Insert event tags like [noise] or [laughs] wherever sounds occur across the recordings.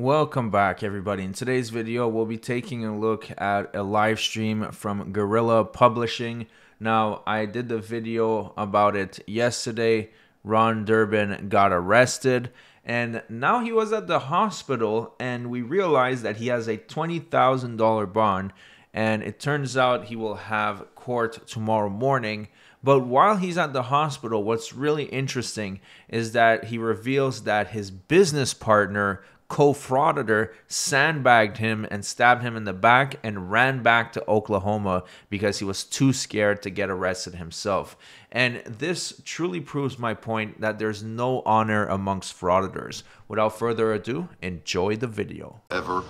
Welcome back everybody. In today's video, we'll be taking a look at a live stream from Gorilla Publishing. Now, I did the video about it yesterday. Ron Durbin got arrested and now he was at the hospital and we realized that he has a $20,000 bond and it turns out he will have court tomorrow morning. But while he's at the hospital, what's really interesting is that he reveals that his business partner co-frauditor sandbagged him and stabbed him in the back and ran back to Oklahoma because he was too scared to get arrested himself. And this truly proves my point that there's no honor amongst frauditors. Without further ado, enjoy the video. Ever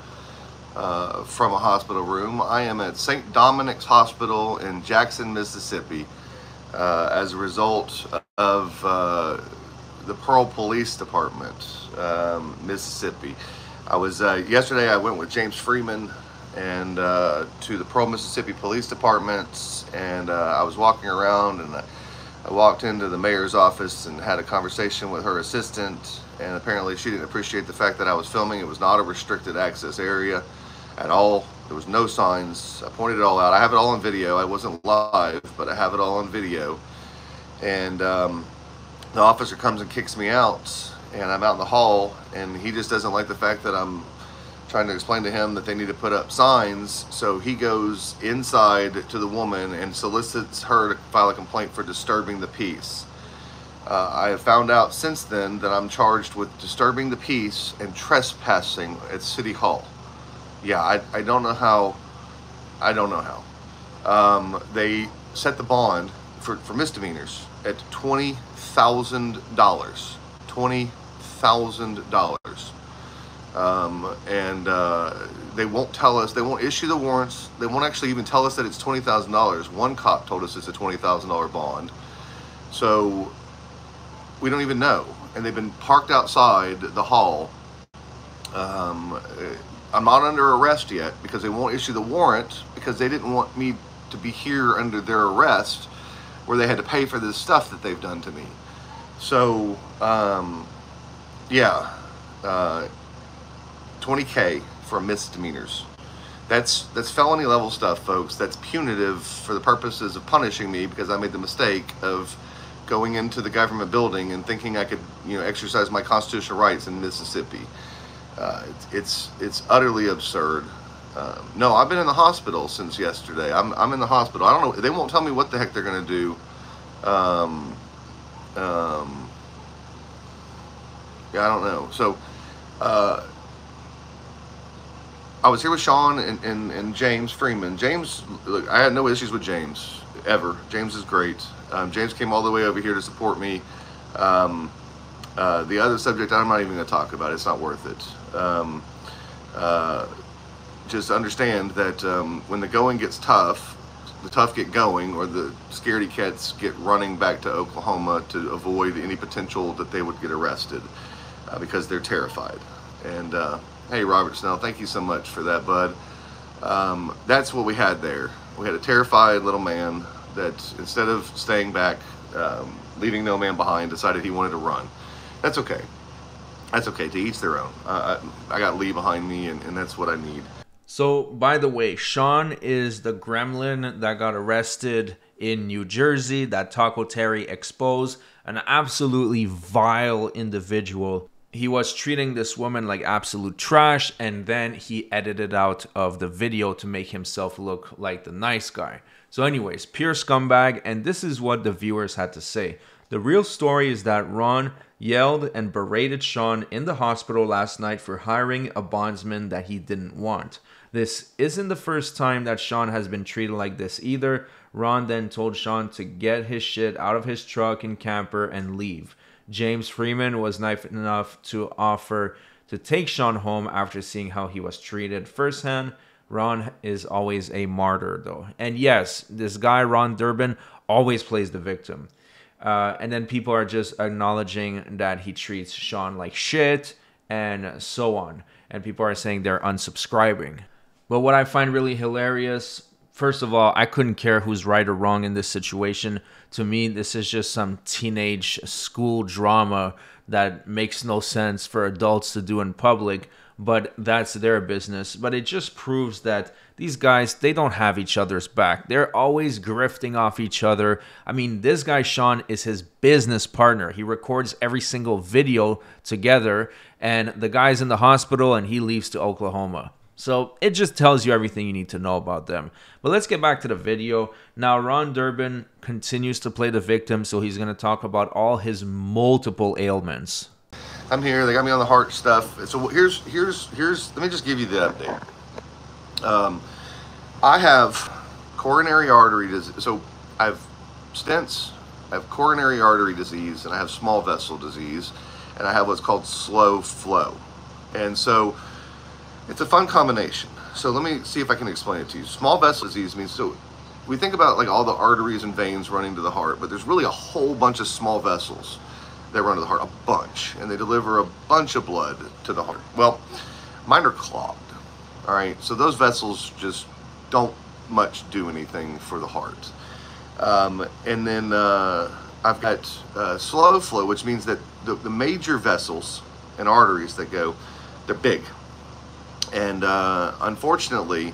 uh, from a hospital room. I am at St. Dominic's Hospital in Jackson, Mississippi uh, as a result of uh, the Pearl Police Department, um, Mississippi. I was uh, yesterday. I went with James Freeman and uh, to the Pearl, Mississippi Police Department, and uh, I was walking around and I, I walked into the mayor's office and had a conversation with her assistant. And apparently, she didn't appreciate the fact that I was filming. It was not a restricted access area at all. There was no signs. I pointed it all out. I have it all on video. I wasn't live, but I have it all on video. And um, the officer comes and kicks me out and I'm out in the hall and he just doesn't like the fact that I'm trying to explain to him that they need to put up signs. So he goes inside to the woman and solicits her to file a complaint for disturbing the peace. Uh, I have found out since then that I'm charged with disturbing the peace and trespassing at City Hall. Yeah I, I don't know how I don't know how. Um, they set the bond for, for misdemeanors at twenty thousand dollars. Twenty thousand dollars. Um, and uh, they won't tell us. They won't issue the warrants. They won't actually even tell us that it's twenty thousand dollars. One cop told us it's a twenty thousand dollar bond. So we don't even know. And they've been parked outside the hall. Um, I'm not under arrest yet because they won't issue the warrant because they didn't want me to be here under their arrest where they had to pay for this stuff that they've done to me. So, um, yeah, uh, 20K for misdemeanors. That's, that's felony level stuff, folks. That's punitive for the purposes of punishing me because I made the mistake of going into the government building and thinking I could, you know, exercise my constitutional rights in Mississippi. Uh, it's, it's, it's utterly absurd. Um, no, I've been in the hospital since yesterday. I'm, I'm in the hospital. I don't know. They won't tell me what the heck they're going to do. Um, um, yeah, I don't know. So, uh, I was here with Sean and, and, and, James Freeman. James, look, I had no issues with James ever. James is great. Um, James came all the way over here to support me. Um, uh, the other subject, I'm not even going to talk about. It's not worth it. Um, uh, just understand that um, when the going gets tough, the tough get going, or the scaredy cats get running back to Oklahoma to avoid any potential that they would get arrested uh, because they're terrified. And uh, hey, Robert Snell, thank you so much for that, bud. Um, that's what we had there. We had a terrified little man that instead of staying back, um, leaving no man behind, decided he wanted to run. That's okay. That's okay. To each their own. Uh, I, I got Lee behind me, and, and that's what I need. So, by the way, Sean is the gremlin that got arrested in New Jersey that Taco Terry exposed. An absolutely vile individual. He was treating this woman like absolute trash, and then he edited out of the video to make himself look like the nice guy. So, anyways, pure scumbag, and this is what the viewers had to say. The real story is that Ron yelled and berated Sean in the hospital last night for hiring a bondsman that he didn't want. This isn't the first time that Sean has been treated like this either. Ron then told Sean to get his shit out of his truck and camper and leave. James Freeman was nice enough to offer to take Sean home after seeing how he was treated firsthand. Ron is always a martyr, though. And yes, this guy, Ron Durbin, always plays the victim. Uh, and then people are just acknowledging that he treats Sean like shit and so on. And people are saying they're unsubscribing. But what I find really hilarious, first of all, I couldn't care who's right or wrong in this situation. To me, this is just some teenage school drama that makes no sense for adults to do in public. but that's their business. But it just proves that these guys, they don't have each other's back. They're always grifting off each other. I mean, this guy, Sean, is his business partner. He records every single video together, and the guy's in the hospital and he leaves to Oklahoma. So it just tells you everything you need to know about them. But let's get back to the video. Now, Ron Durbin continues to play the victim, so he's going to talk about all his multiple ailments. I'm here. They got me on the heart stuff. So here's here's here's. Let me just give you the update. Um, I have coronary artery disease. So I have stents. I have coronary artery disease, and I have small vessel disease, and I have what's called slow flow. And so it's a fun combination. So let me see if I can explain it to you. Small vessel disease means so we think about like all the arteries and veins running to the heart, but there's really a whole bunch of small vessels that run to the heart, a bunch, and they deliver a bunch of blood to the heart. Well, mine are clogged. All right, so those vessels just don't much do anything for the heart. Um, and then uh, I've got uh, slow flow, which means that the, the major vessels and arteries that go, they're big and uh, unfortunately,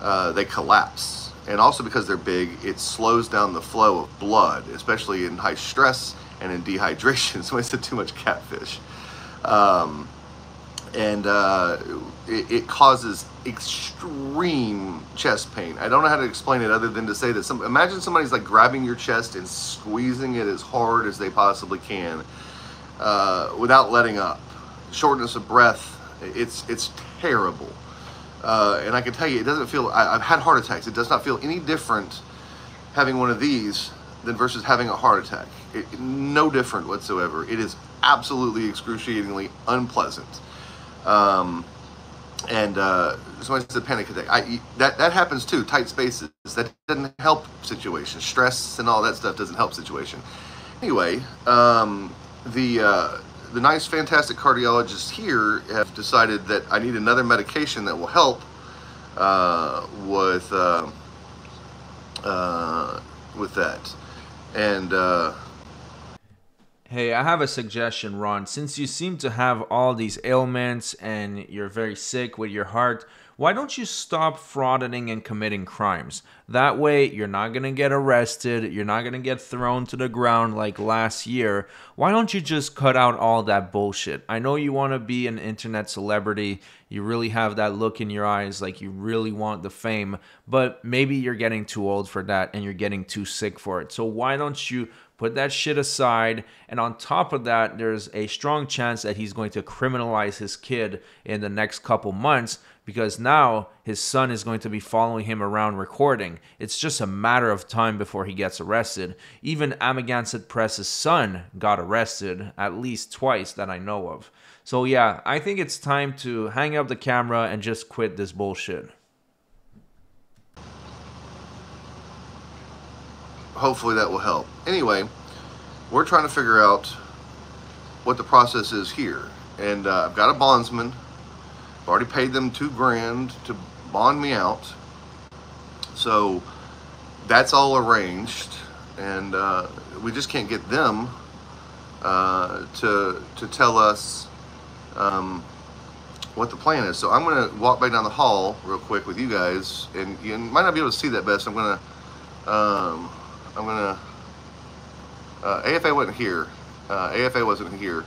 uh, they collapse. And also because they're big, it slows down the flow of blood, especially in high stress and in [laughs] dehydration. So it's a too much catfish, um, and uh, it, it, causes extreme chest pain. I don't know how to explain it other than to say that some. Imagine somebody's like grabbing your chest and squeezing it as hard as they possibly can, uh, without letting up. Shortness of breath. It's it's terrible. Uh, and I can tell you, it doesn't feel, I, have had heart attacks. It does not feel any different having one of these than versus having a heart attack. It, no different whatsoever. It is absolutely excruciatingly unpleasant. Um, and uh, somebody said panic attack. I, that, that happens too, tight spaces. That doesn't help situation. Stress and all that stuff doesn't help situation. Anyway, um, the, uh, the nice, fantastic cardiologists here have decided that I need another medication that will help uh, with uh, uh, with that. And uh, hey, I have a suggestion, Ron. Since you seem to have all these ailments and you're very sick with your heart why don't you stop frauding and committing crimes? That way, you're not to get arrested. You're not to get thrown to the ground like last year. Why don't you just cut out all that bullshit? I know you want to be an internet celebrity. You really have that look in your eyes like you really want the fame, but maybe you're getting too old for that and you're getting too sick for it. So, why don't you put that shit aside. And on top of that, there's a strong chance that he's going to criminalize his kid in the next couple months because now his son is going to be following him around recording. It's just a matter of time before he gets arrested. Even Amagansett Press's son got arrested at least twice that I know of. So yeah, I think it's time to hang up the camera and just quit this bullshit. Hopefully that will help. Anyway, we're trying to figure out what the process is here. And uh, I've got a bondsman I've already paid them two grand to bond me out. So that's all arranged. And uh, we just can't get them uh, to, to tell us um, what the plan is. So I'm going to walk back down the hall real quick with you guys. And you might not be able to see that best. I'm going to, um, I'm going to, uh, AFA wasn't here. Uh, AFA wasn't here.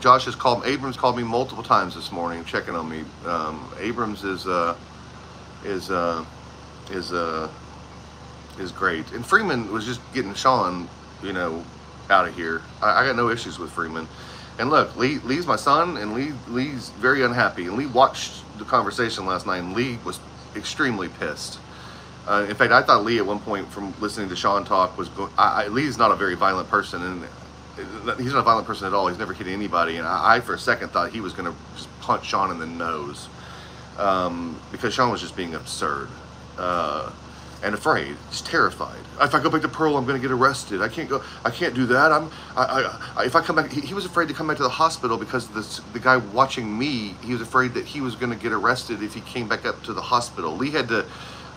Josh has called. Abrams called me multiple times this morning, checking on me. Um, Abrams is uh, is uh, is uh, is great, and Freeman was just getting Sean, you know, out of here. I, I got no issues with Freeman. And look, Lee, Lee's my son, and Lee Lee's very unhappy. And Lee watched the conversation last night, and Lee was extremely pissed. Uh, in fact, I thought Lee at one point, from listening to Sean talk, was going. I, I, Lee's not a very violent person, and he's not a violent person at all. He's never hit anybody, and I, I for a second thought he was going to just punch Sean in the nose um, because Sean was just being absurd uh, and afraid. He's terrified. If I go back to Pearl, I'm going to get arrested. I can't go. I can't do that. I'm. I, I, if I come back, he, he, was afraid to come back to the hospital because the the guy watching me, he was afraid that he was going to get arrested if he came back up to the hospital. Lee had to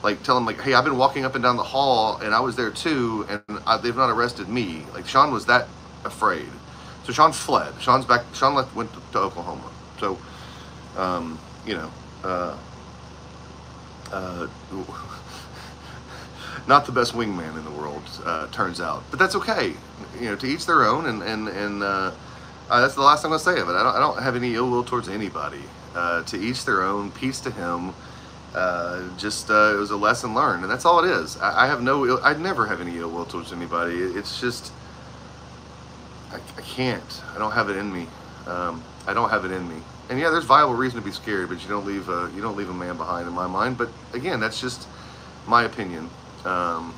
like tell him like, hey, I've been walking up and down the hall and I was there too, and I, they've not arrested me. Like Sean was that afraid. So Sean fled. Sean's back. Sean left, went to, to Oklahoma. So Um, you know, uh, uh, [laughs] not the best wingman in the world, uh, turns out. But that's okay. You know, to each their own, and and and uh, that's the last I'm gonna say of it. I don't I don't have any ill will towards anybody. Uh, to each their own. Peace to him. Uh, just it was a lesson learned, and that's all it is. I, I have no, Ill, I never have any ill will towards anybody. It's just I, I can't. I don't have it in me. Um, I don't have it in me. And yeah, there's viable reason to be scared, but you don't leave a you don't leave a man behind in my mind. But again, that's just my opinion. Um,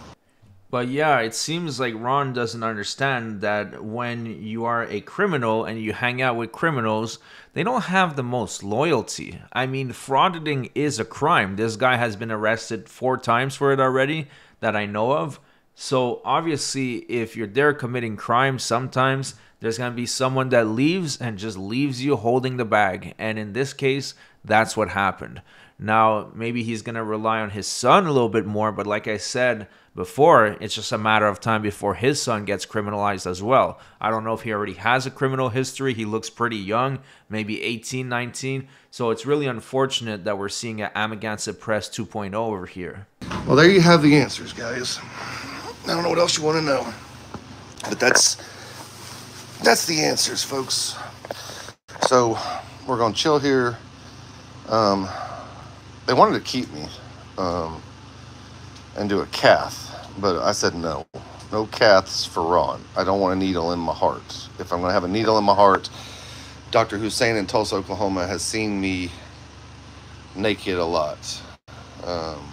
but yeah, it seems like Ron doesn't understand that when you are a criminal and you hang out with criminals, they don't have the most loyalty. I mean, frauditing is a crime. This guy has been arrested four times for it already that I know of. So obviously, if you're there committing crimes, sometimes there's going to be someone that leaves and just leaves you holding the bag. And in this case, that's what happened. Now, maybe he's going to rely on his son a little bit more, but like I said before, it's just a matter of time before his son gets criminalized as well. I don't know if he already has a criminal history. He looks pretty young, maybe 18, 19. So it's really unfortunate that we're seeing an Amagansett Press 2.0 over here. Well, there you have the answers, guys. I don't know what else you want to know. But that's that's the answers, folks. So we're gonna chill here. Um, they wanted to keep me um, and do a cath, but I said no. No caths for Ron. I don't want a needle in my heart. If I'm to have a needle in my heart, Dr. Hussein in Tulsa, Oklahoma has seen me naked a lot. Um,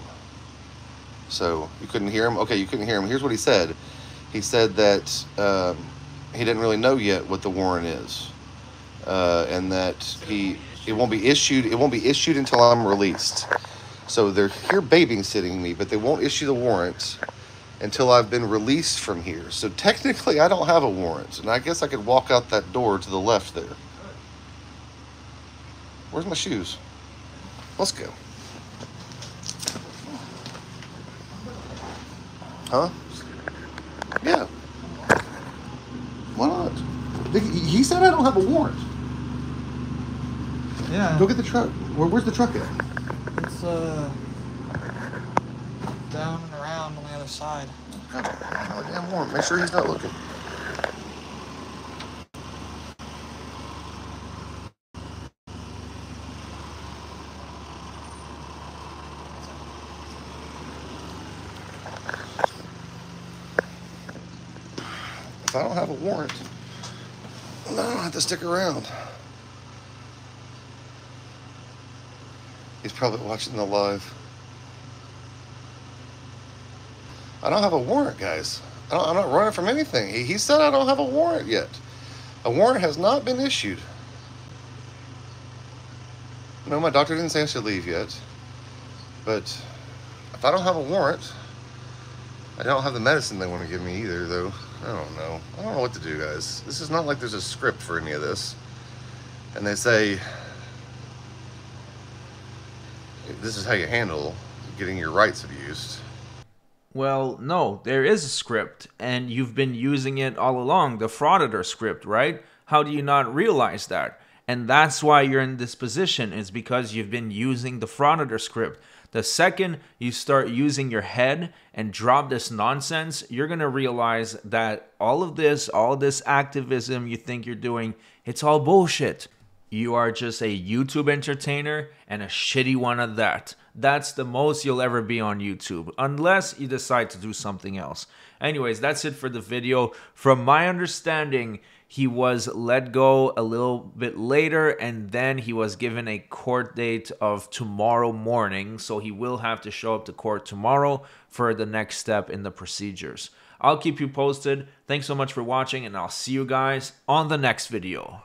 so you couldn't hear him? Okay, you couldn't hear him. Here's what he said. He said that um, he didn't really know yet what the warrant is, uh, and that he it won't be issued. It won't be issued until I'm released. So they're here babysitting me, but they won't issue the warrant until I've been released from here. So technically, I don't have a warrant, and I guess I could walk out that door to the left there. Where's my shoes? Let's go. Huh? Yeah. Why not? He said I don't have a warrant. Yeah. Go get the truck. Where, where's the truck at? It's uh down and around on the other side. God, damn warrant. Make sure he's not looking. If I don't have a warrant, then I don't have to stick around. He's probably watching the live. I don't have a warrant, guys. I am not running from anything. He, he said I don't have a warrant yet. A warrant has not been issued. No, my doctor didn't say I should leave yet. But if I don't have a warrant, I don't have the medicine they want to give me either, though. I don't know. I don't know what to do, guys. This is not like there's a script for any of this. And they say this is how you handle getting your rights abused. Well, no, there is a script, and you've been using it all along the frauditor script, right? How do you not realize that? And that's why you're in this position, is because you've been using the frauditor script. The second you start using your head and drop this nonsense, you're to realize that all of this, all this activism you think you're doing, it's all bullshit. You are just a YouTube entertainer and a shitty one at that. That's the most you'll ever be on YouTube, unless you decide to do something else. Anyways, that's it for the video. From my understanding, he was let go a little bit later and then he was given a court date of tomorrow morning. So he will have to show up to court tomorrow for the next step in the procedures. I'll keep you posted. Thanks so much for watching and I'll see you guys on the next video.